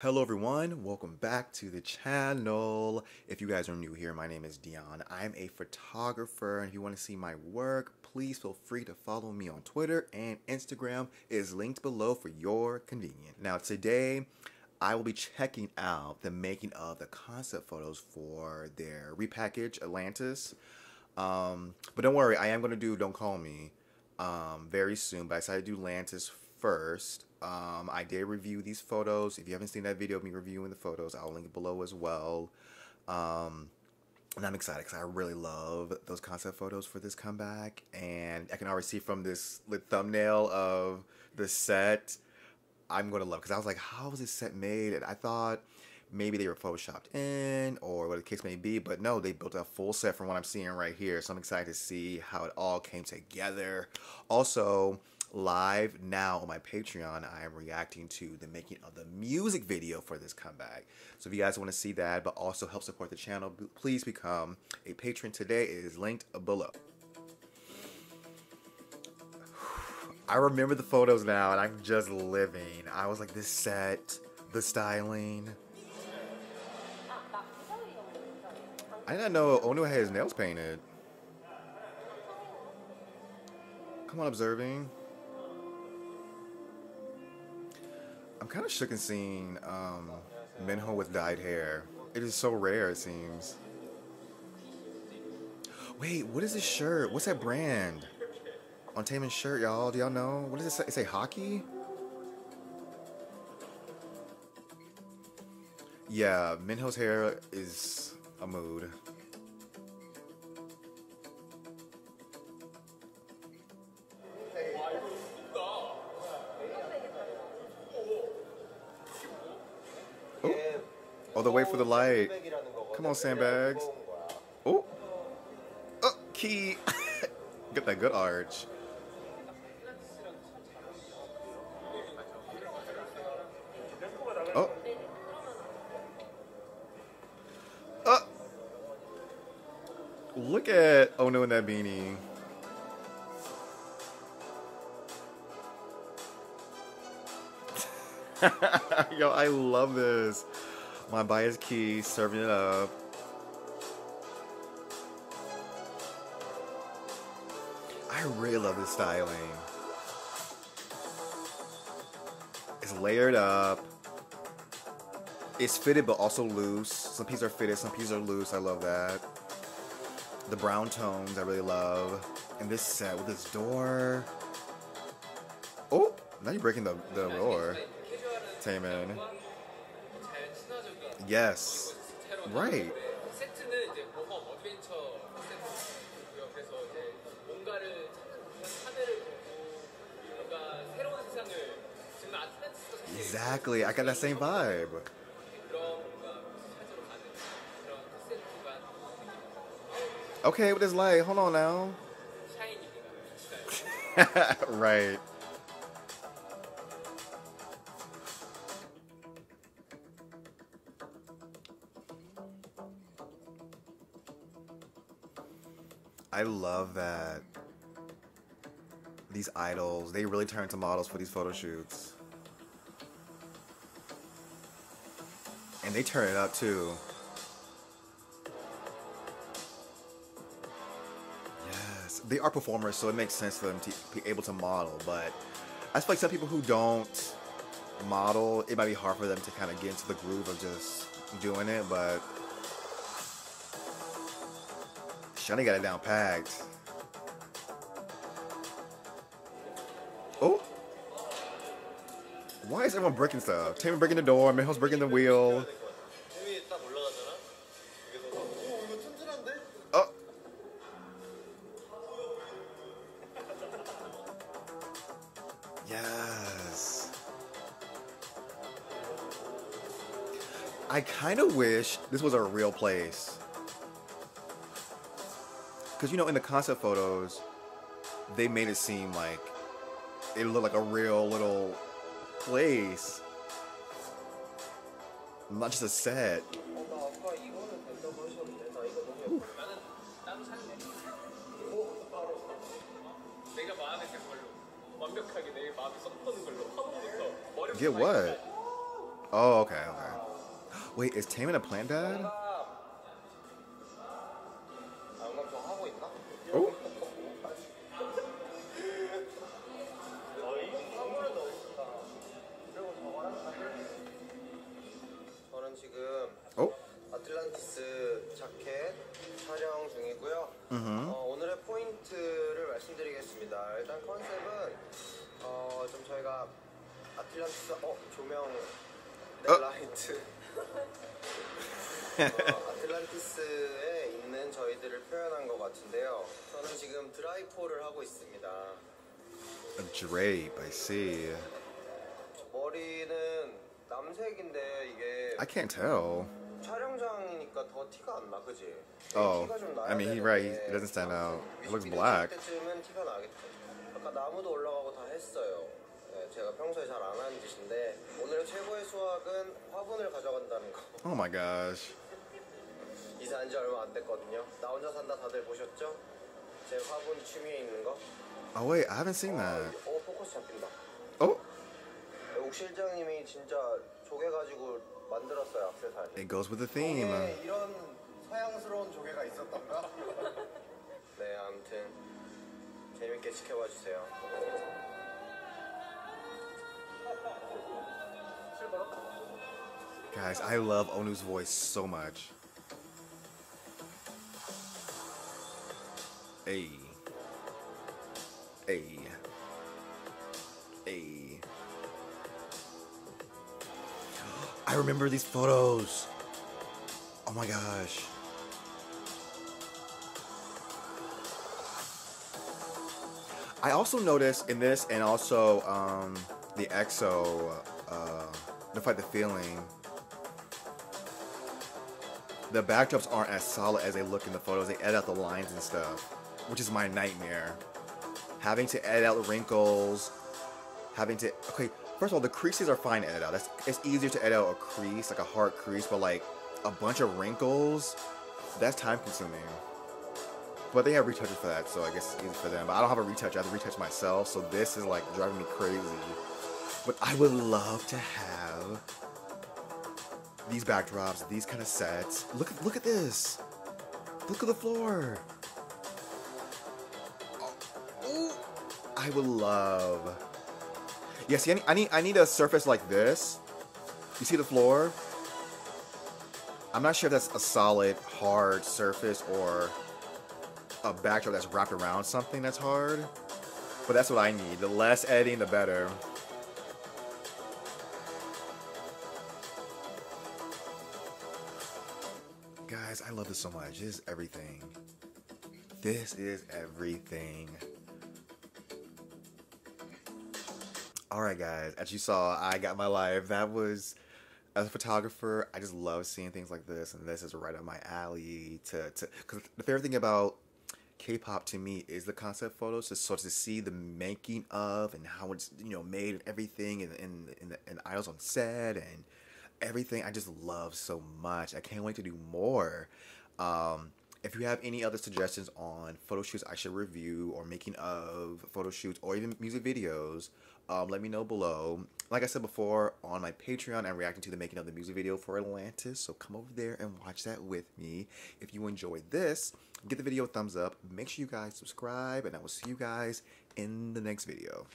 Hello everyone, welcome back to the channel. If you guys are new here, my name is Dion. I'm a photographer and if you want to see my work, please feel free to follow me on Twitter and Instagram is linked below for your convenience. Now today, I will be checking out the making of the concept photos for their repackaged Atlantis. Um, but don't worry, I am going to do Don't Call Me um, very soon, but I decided to do Atlantis first. Um, I did review these photos. If you haven't seen that video of me reviewing the photos, I'll link it below as well. Um, and I'm excited because I really love those concept photos for this comeback. And I can already see from this thumbnail of the set, I'm going to love because I was like, how was this set made? And I thought maybe they were photoshopped in or what the case may be, but no, they built a full set from what I'm seeing right here. So I'm excited to see how it all came together. Also, live now on my Patreon, I am reacting to the making of the music video for this comeback. So if you guys want to see that, but also help support the channel, please become a patron today. It is linked below. I remember the photos now, and I'm just living. I was like, this set, the styling. I didn't know Onew had his nails painted. Come on, observing. I'm kind of shook in seeing um, Minho with dyed hair. It is so rare, it seems. Wait, what is this shirt? What's that brand? On Taemin's shirt, y'all. Do y'all know? What does it say? It say hockey? Yeah, Minho's hair is a mood. Oh, the wait for the light. Come on, sandbags. Oh. Oh, Key. Get that good arch. Oh. Oh. Look at Onew in that beanie. Yo, I love this. My bias Key, serving it up. I really love this styling. It's layered up. It's fitted but also loose. Some pieces are fitted, some pieces are loose. I love that. The brown tones I really love. And this set with this door. Oh, now you're breaking the, the door. Taemin. Yes. Right. Exactly. I got that same vibe. Okay, with this light, hold on now. right. I love that these idols, they really turn to models for these photo shoots. And they turn it up too. Yes, they are performers, so it makes sense for them to be able to model. But I feel like some people who don't model, it might be hard for them to kind of get into the groove of just doing it. But SHINee got it down packed. Oh. Why is everyone breaking stuff? Taemin breaking the door, Minho's breaking the wheel. Oh. Yes. I kind of wish this was a real place. Because, you know, in the concept photos, they made it seem like it looked like a real little place. Not just a set. Ooh. Get what? Oh, okay, okay. Wait, is Taemin a plant dad? 아틀란티스 자켓 촬영 중이고요. 어, 오늘의 포인트를 말씀드리겠습니다. 일단 컨셉은 어, 좀 저희가 아틀란티스 어 조명 넬라이트 어, 아틀란티스에 있는 저희들을 표현한 것 같은데요. 저는 지금 드라이포를 하고 있습니다. Drape, I see. 머리는 남색인데 이게 I can't tell. 촬영장이니까 더 티가 안 나, 그지? Oh, 티가 좀 나야 I mean, he's right. It doesn't stand out. It looks black. 때쯤은 티가 나겠죠. 아까 나무도 올라가고 다 했어요. 네, 제가 평소에 잘 안 하는 짓인데 오늘의 최고의 수확은 화분을 가져간다는 거. Oh my gosh. 이사한 지 얼마 안 됐거든요. 나 혼자 산다 다들 보셨죠? 제 화분 취미에 있는 거. Oh wait, I haven't seen that. 어, 포커스 잡힌다. Oh, 옥 실장님이 진짜 조개 가지고 만들었어요 액세서리. It goes with the theme. 네, 이런 서양스러운 조개가 있었던가? 네, 아무튼 재밌게 지켜봐 주세요. Guys, I love Onew's voice so much. Hey. Hey. I remember these photos. Oh my gosh. I also noticed in this and also um, the EXO, uh, Don't Fight the Feeling, the backdrops aren't as solid as they look in the photos. They edit out the lines and stuff, which is my nightmare. Having to edit out the wrinkles, having to okay. First of all, the creases are fine to edit out. That's it's easier to edit out a crease, like a hard crease, but like a bunch of wrinkles, that's time consuming. But they have retouchers for that, so I guess it's easy for them. But I don't have a retouch. I have to retouch myself, so this is like driving me crazy. But I would love to have these backdrops, these kind of sets. Look, look at this. Look at the floor. Oh. I would love. Yeah, see, I need, I need, I need a surface like this. You see the floor? I'm not sure if that's a solid, hard surface or a backdrop that's wrapped around something that's hard. But that's what I need. The less editing, the better. Guys, I love this so much. This is everything. This is everything. Alright, guys, as you saw, I got my life. That was, as a photographer, I just love seeing things like this, and this is right up my alley. To, to, because the favorite thing about K-pop to me is the concept photos, just so to see the making of and how it's you know made and everything, and and and, and idols on set and everything. I just love so much. I can't wait to do more. Um, if you have any other suggestions on photo shoots I should review or making of photo shoots or even music videos, um, let me know below. Like I said before, on my Patreon, I'm reacting to the making of the music video for Atlantis, so come over there and watch that with me. If you enjoyed this, give the video a thumbs up. Make sure you guys subscribe, and I will see you guys in the next video.